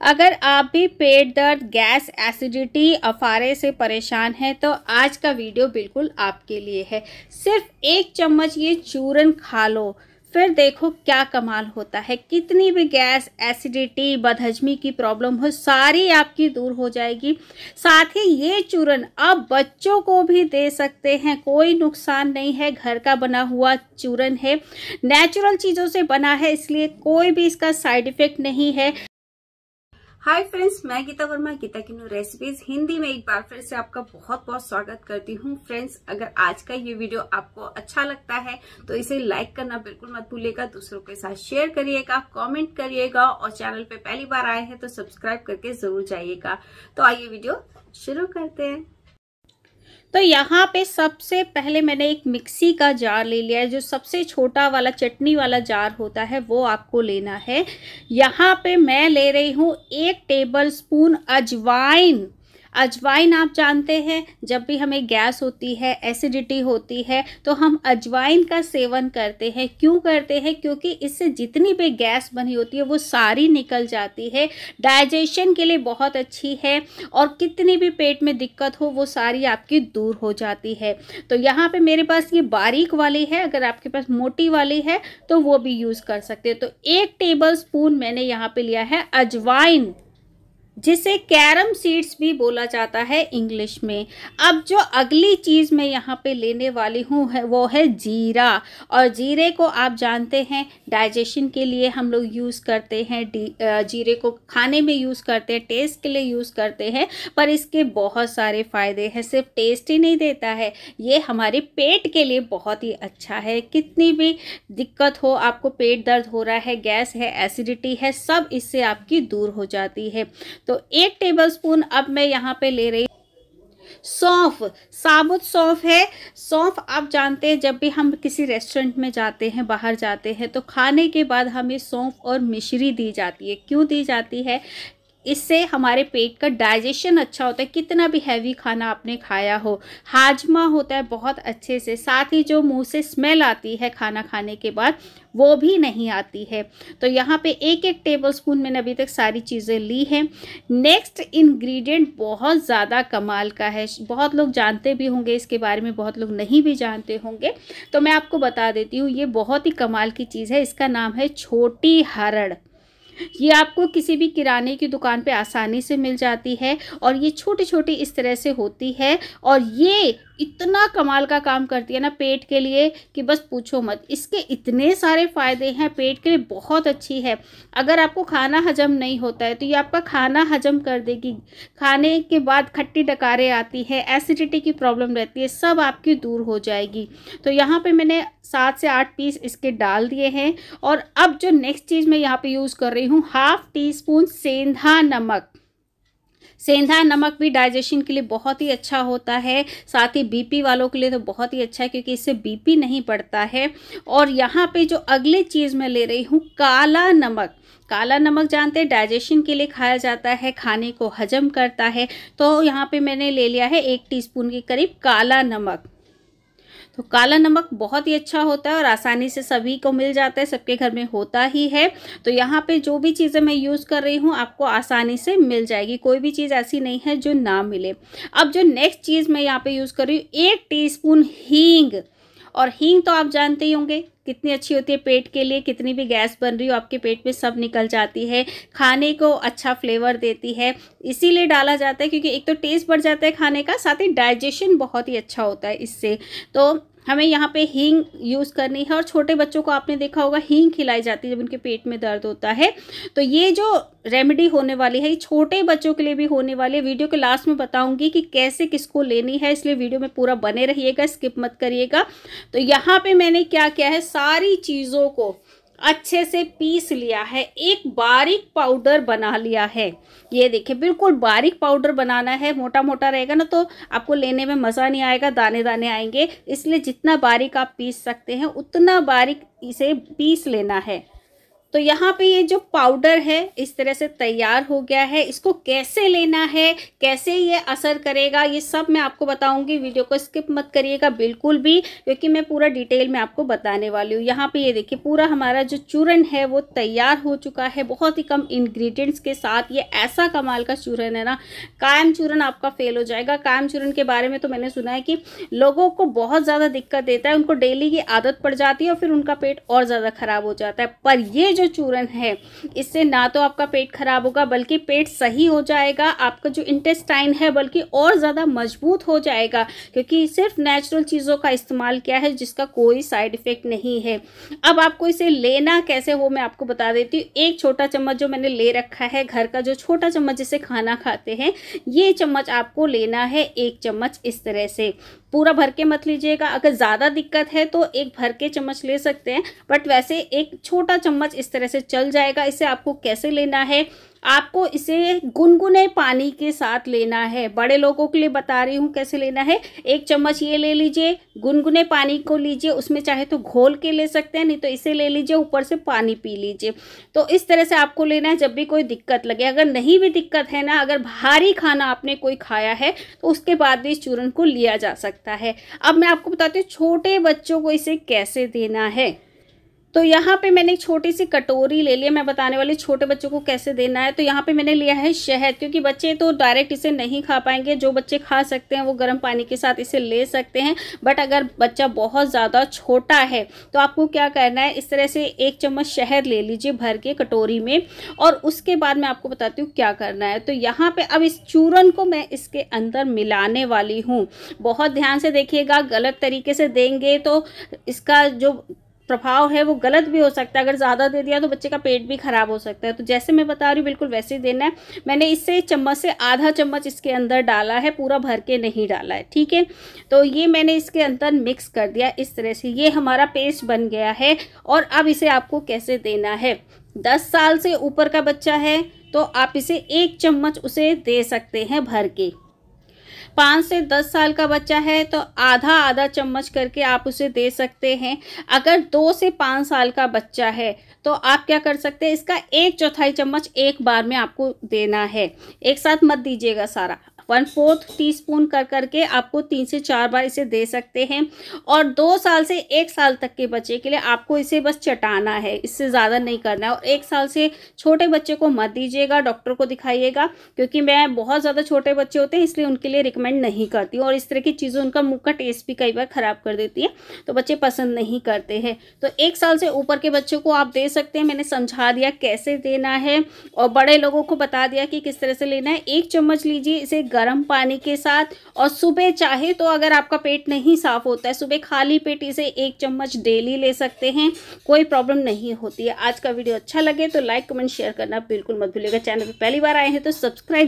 अगर आप भी पेट दर्द, गैस, एसिडिटी, अफारे से परेशान हैं तो आज का वीडियो बिल्कुल आपके लिए है। सिर्फ़ एक चम्मच ये चूरन खा लो। फिर देखो क्या कमाल होता है। कितनी भी गैस, एसिडिटी, बदहजमी की प्रॉब्लम हो, सारी आपकी दूर हो जाएगी। साथ ही ये चूरन आप बच्चों को भी दे सकते हैं। कोई नुकसान नहीं है। घर का बना हुआ चूरन है। नेचुरल चीज़ों से बना है, इसलिए कोई भी इसका साइड इफ़ेक्ट नहीं है। हाय फ्रेंड्स मैं गीता वर्मा, गीता की न्यू रेसिपीज़ हिंदी में एक बार फिर से आपका बहुत बहुत स्वागत करती हूँ। फ्रेंड्स अगर आज का ये वीडियो आपको अच्छा लगता है तो इसे लाइक करना बिल्कुल मत भूलिएगा, दूसरों के साथ शेयर करिएगा कमेंट करिएगा और चैनल पे पहली बार आए हैं तो सब्सक्राइब करके ज़रूर जाइएगा। तो आइए वीडियो शुरू करते हैं। तो यहाँ पे सबसे पहले मैंने एक मिक्सी का जार ले लिया है, जो सबसे छोटा वाला चटनी वाला जार होता है, वो आपको लेना है। यहाँ पे मैं ले रही हूँ एक टेबल स्पून अजवाइन। अजवाइन आप जानते हैं, जब भी हमें गैस होती है, एसिडिटी होती है तो हम अजवाइन का सेवन करते हैं। क्यों करते हैं? क्योंकि इससे जितनी भी गैस बनी होती है, वो सारी निकल जाती है। डाइजेशन के लिए बहुत अच्छी है और कितनी भी पेट में दिक्कत हो, वो सारी आपकी दूर हो जाती है। तो यहाँ पर मेरे पास ये बारीक वाली है, अगर आपके पास मोटी वाली है तो वो भी यूज़ कर सकते हैं। तो एक टेबल स्पून मैंने यहाँ पे लिया है अजवाइन। जिसे कैरम सीड्स भी बोला जाता है इंग्लिश में। अब जो अगली चीज़ मैं यहाँ पे लेने वाली हूँ है, वो है जीरा। और जीरे को आप जानते हैं, डाइजेशन के लिए हम लोग यूज़ करते हैं जीरे को खाने में यूज़ करते हैं, टेस्ट के लिए यूज़ करते हैं, पर इसके बहुत सारे फ़ायदे हैं, सिर्फ़ टेस्ट ही नहीं देता है। ये हमारे पेट के लिए बहुत ही अच्छा है। कितनी भी दिक्कत हो, आपको पेट दर्द हो रहा है, गैस है, एसिडिटी है, सब इससे आपकी दूर हो जाती है। तो एक टेबलस्पून अब मैं यहाँ पे ले रही सौंफ, साबुत सौंफ है। सौंफ आप जानते हैं, जब भी हम किसी रेस्टोरेंट में जाते हैं, बाहर जाते हैं तो खाने के बाद हमें सौंफ और मिश्री दी जाती है। क्यों दी जाती है? इससे हमारे पेट का डाइजेशन अच्छा होता है, कितना भी हैवी खाना आपने खाया हो, हाजमा होता है बहुत अच्छे से, साथ ही जो मुँह से स्मेल आती है खाना खाने के बाद, वो भी नहीं आती है। तो यहाँ पे एक एक टेबल स्पून मैंने अभी तक सारी चीज़ें ली हैं। नेक्स्ट इंग्रेडिएंट बहुत ज़्यादा कमाल का है। बहुत लोग जानते भी होंगे, इसके बारे में बहुत लोग नहीं भी जानते होंगे। तो मैं आपको बता देती हूँ, ये बहुत ही कमाल की चीज़ है, इसका नाम है छोटी हरड़। ये आपको किसी भी किराने की दुकान पे आसानी से मिल जाती है और ये छोटी छोटी इस तरह से होती है और ये इतना कमाल का काम करती है ना पेट के लिए कि बस पूछो मत। इसके इतने सारे फ़ायदे हैं, पेट के लिए बहुत अच्छी है। अगर आपको खाना हजम नहीं होता है तो ये आपका खाना हजम कर देगी। खाने के बाद खट्टी डकारें आती है, एसिडिटी की प्रॉब्लम रहती है, सब आपकी दूर हो जाएगी। तो यहाँ पे मैंने सात से आठ पीस इसके डाल दिए हैं और अब जो नेक्स्ट चीज़ मैं यहाँ पे यूज़ कर रही हूँ हाफ़ टी स्पून सेंधा नमक। सेंधा नमक भी डाइजेशन के लिए बहुत ही अच्छा होता है, साथ ही बीपी वालों के लिए तो बहुत ही अच्छा है, क्योंकि इससे बीपी नहीं पड़ता है। और यहाँ पे जो अगली चीज़ मैं ले रही हूँ, काला नमक। काला नमक जानते हैं डाइजेशन के लिए खाया जाता है, खाने को हजम करता है। तो यहाँ पे मैंने ले लिया है एक टीस्पून के करीब काला नमक। तो काला नमक बहुत ही अच्छा होता है और आसानी से सभी को मिल जाता है, सबके घर में होता ही है। तो यहाँ पे जो भी चीज़ें मैं यूज़ कर रही हूँ, आपको आसानी से मिल जाएगी। कोई भी चीज़ ऐसी नहीं है जो ना मिले। अब जो नेक्स्ट चीज़ मैं यहाँ पे यूज़ कर रही हूँ, एक टीस्पून हींग। और हींग तो आप जानते ही होंगे कितनी अच्छी होती है पेट के लिए, कितनी भी गैस बन रही हो, आपके पेट में सब निकल जाती है, खाने को अच्छा फ्लेवर देती है। इसीलिए डाला जाता है क्योंकि एक तो टेस्ट बढ़ जाता है खाने का, साथ ही डाइजेशन बहुत ही अच्छा होता है इससे। तो हमें यहाँ पे हींग यूज़ करनी है और छोटे बच्चों को आपने देखा होगा हींग खिलाई जाती है जब उनके पेट में दर्द होता है। तो ये जो रेमेडी होने वाली है, ये छोटे बच्चों के लिए भी होने वाली है। वीडियो के लास्ट में बताऊँगी कि कैसे किसको लेनी है, इसलिए वीडियो में पूरा बने रहिएगा स्किप मत करिएगा। तो यहाँ पर मैंने क्या किया है, सारी चीज़ों को अच्छे से पीस लिया है, एक बारीक पाउडर बना लिया है। ये देखिए, बिल्कुल बारीक पाउडर बनाना है मोटा मोटा रहेगा ना तो आपको लेने में मज़ा नहीं आएगा दाने दाने आएँगे। इसलिए जितना बारीक आप पीस सकते हैं, उतना बारीक इसे पीस लेना है। तो यहाँ पे ये जो पाउडर है, इस तरह से तैयार हो गया है। इसको कैसे लेना है, कैसे ये असर करेगा, ये सब मैं आपको बताऊँगी। वीडियो को स्किप मत करिएगा, बिल्कुल भी, क्योंकि मैं पूरा डिटेल में आपको बताने वाली हूँ। यहाँ पे ये देखिए, पूरा हमारा जो चूरन है, वो तैयार हो चुका है। बहुत ही कम इन्ग्रीडियंट्स के साथ ये ऐसा कमाल का चूरन है ना, कायम चूरन आपका फेल हो जाएगा। कायम चूरन के बारे में तो मैंने सुना है कि लोगों को बहुत ज़्यादा दिक्कत देता है, उनको डेली की आदत पड़ जाती है और फिर उनका पेट और ज़्यादा ख़राब हो जाता है। पर ये जो चूरन है। इससे ना तो आपका पेट खराब होगा, बल्कि पेट सही हो जाएगा, आपका जो इंटेस्टाइन है, बल्कि और ज़्यादा मज़बूत हो जाएगा, क्योंकि सिर्फ़ नेचुरल चीज़ों का इस्तेमाल किया है, जिसका कोई साइड इफ़ेक्ट नहीं है। अब आपको इसे लेना कैसे हो मैं आपको बता देती हूँ। एक छोटा चम्मच जो मैंने ले रखा है घर का, जो छोटा चम्मच जिसे खाना खाते हैं, ये चम्मच आपको लेना है एक चम्मच इस तरह से। पूरा भर के मत लीजिएगा। अगर ज़्यादा दिक्कत है तो एक भर के चम्मच ले सकते हैं, बट वैसे एक छोटा चम्मच इस तरह से चल जाएगा। इसे आपको कैसे लेना है? आपको इसे गुनगुने पानी के साथ लेना है। बड़े लोगों के लिए बता रही हूँ कैसे लेना है। एक चम्मच ये ले लीजिए, गुनगुने पानी को लीजिए, उसमें चाहे तो घोल के ले सकते हैं, नहीं तो इसे ले लीजिए, ऊपर से पानी पी लीजिए। तो इस तरह से आपको लेना है जब भी कोई दिक्कत लगे। अगर नहीं भी दिक्कत है ना, अगर भारी खाना आपने कोई खाया है तो उसके बाद भी इस चूरन को लिया जा सकता है। अब मैं आपको बताती हूँ छोटे बच्चों को इसे कैसे देना है। तो यहाँ पे मैंने एक छोटी सी कटोरी ले लिया मैं बताने वाली छोटे बच्चों को कैसे देना है। तो यहाँ पे मैंने लिया है शहद, क्योंकि बच्चे तो डायरेक्ट इसे नहीं खा पाएँगे। जो बच्चे खा सकते हैं, वो गर्म पानी के साथ इसे ले सकते हैं। बट अगर बच्चा बहुत ज़्यादा छोटा है तो आपको क्या करना है, इस तरह से एक चम्मच शहद ले लीजिए भर के कटोरी में। और उसके बाद मैं आपको बताती हूँ क्या करना है। तो यहाँ पर अब इस चूरन को मैं इसके अंदर मिलाने वाली हूँ। बहुत ध्यान से देखिएगा, गलत तरीके से देंगे तो इसका जो प्रभाव है, वो गलत भी हो सकता है। अगर ज़्यादा दे दिया तो बच्चे का पेट भी ख़राब हो सकता है। तो जैसे मैं बता रही हूँ, बिल्कुल वैसे ही देना है। मैंने इससे चम्मच से आधा चम्मच इसके अंदर डाला है, पूरा भर के नहीं डाला है, ठीक है? तो ये मैंने इसके अंदर मिक्स कर दिया इस तरह से। ये हमारा पेस्ट बन गया है और अब इसे आपको कैसे देना है? दस साल से ऊपर का बच्चा है तो आप इसे एक चम्मच उसे दे सकते हैं भर के। पाँच से दस साल का बच्चा है तो आधा आधा चम्मच करके आप उसे दे सकते हैं। अगर दो से पाँच साल का बच्चा है तो आप क्या कर सकते हैं, इसका एक चौथाई चम्मच एक बार में आपको देना है। एक साथ मत दीजिएगा सारा। वन फोर्थ टी स्पून कर करके आपको तीन से चार बार इसे दे सकते हैं। और दो साल से एक साल तक के बच्चे के लिए आपको इसे बस चटाना है, इससे ज़्यादा नहीं करना है। और एक साल से छोटे बच्चे को मत दीजिएगा, डॉक्टर को दिखाइएगा, क्योंकि मैं बहुत ज़्यादा छोटे बच्चे होते हैं, इसलिए उनके लिए रिकमेंड नहीं करती हूँ। और इस तरह की चीज़ें उनका मुँह का टेस्ट भी कई बार ख़राब कर देती है तो बच्चे पसंद नहीं करते हैं। तो एक साल से ऊपर के बच्चों को आप दे सकते हैं, मैंने समझा दिया कैसे देना है। और बड़े लोगों को बता दिया कि किस तरह से लेना है। एक चम्मच लीजिए, इसे गर्म पानी के साथ और सुबह चाहे तो अगर आपका पेट नहीं साफ़ होता है, सुबह खाली पेट इसे एक चम्मच डेली ले सकते हैं, कोई प्रॉब्लम नहीं होती है। आज का वीडियो अच्छा लगे तो लाइक कमेंट शेयर करना बिल्कुल मत भूलिएगा। चैनल पर पहली बार आए हैं तो सब्सक्राइब